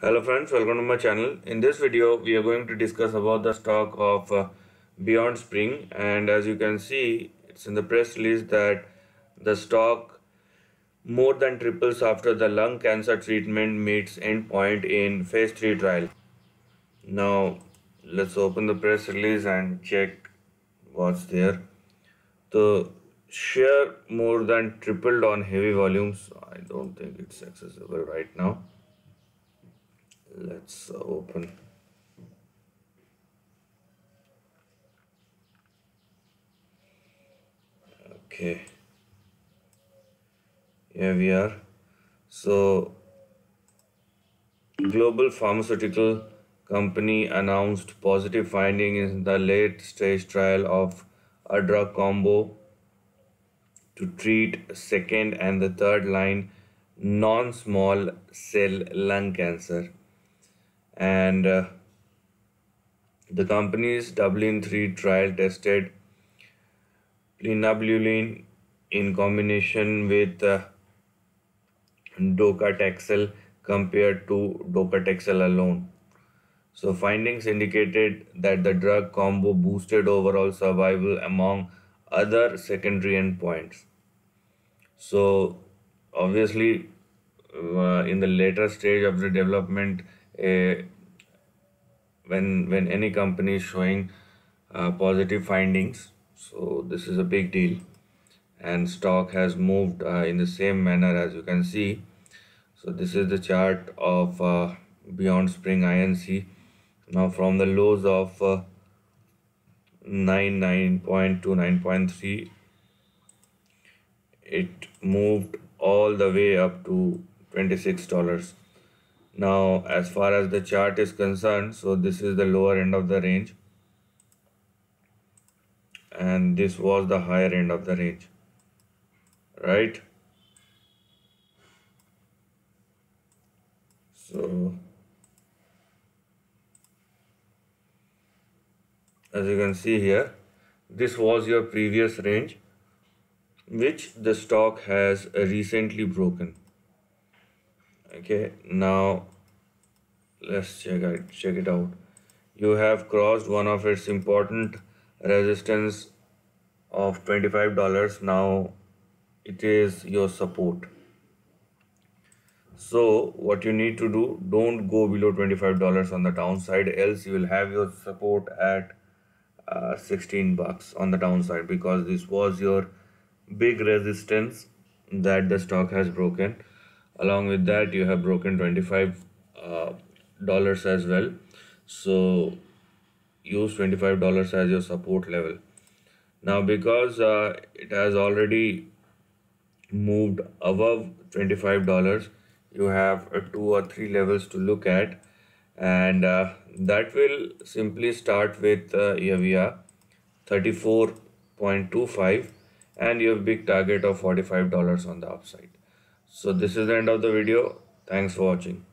hello friends welcome to my channel. In this video we are going to discuss about the stock of uh, BeyondSpring. And as you can see it's in the press release that the stock more than triples after the lung cancer treatment meets endpoint in phase 3 trial. Now let's open the press release and check what's there. The share more than tripled on heavy volumes. I don't think it's accessible right now let's open. Okay. Here we are. So global pharmaceutical company announced positive finding in the late stage trial of a drug combo to treat second and the third line non-small cell lung cancer and uh, the company's Dublin 3 trial tested plinabulin in combination with uh, docetaxel compared to docetaxel alone. So findings indicated that the drug combo boosted overall survival among other secondary endpoints. So obviously uh, in the later stage of the development when when any company is showing uh, positive findings so this is a big deal. And stock has moved uh, in the same manner as you can see. So this is the chart of uh, BeyondSpring inc now from the lows of uh, 9 9.2 9.3 it moved all the way up to 26 dollars now as far as the chart is concerned so this is the lower end of the range. And this was the higher end of the range. Right? So as you can see here this was your previous range which the stock has recently broken. Okay? Now let's check it check it out. You have crossed one of its important resistance of $25 now it is your support. So what you need to do don't go below $25 on the downside else you will have your support at uh, 16 bucks on the downside because this was your big resistance that the stock has broken. Along with that you have broken 25 uh, dollars as well. So use 25 dollars as your support level. Now because uh, it has already moved above 25 dollars you have uh, two or three levels to look at. And uh, that will simply start with uh, EVA 34.25 and you have big target of $45 on the upside. So this is the end of the video. Thanks for watching